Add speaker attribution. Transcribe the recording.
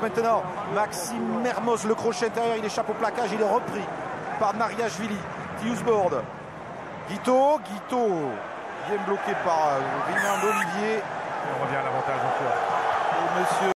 Speaker 1: maintenant. Maxime Mermoz, le crochet intérieur, il échappe au plaquage, il est repris par Nariashvili. Tiusboard. Guito, Guito, bien bloqué par euh, Rinaldo Olivier.
Speaker 2: On revient à l'avantage encore.
Speaker 1: Monsieur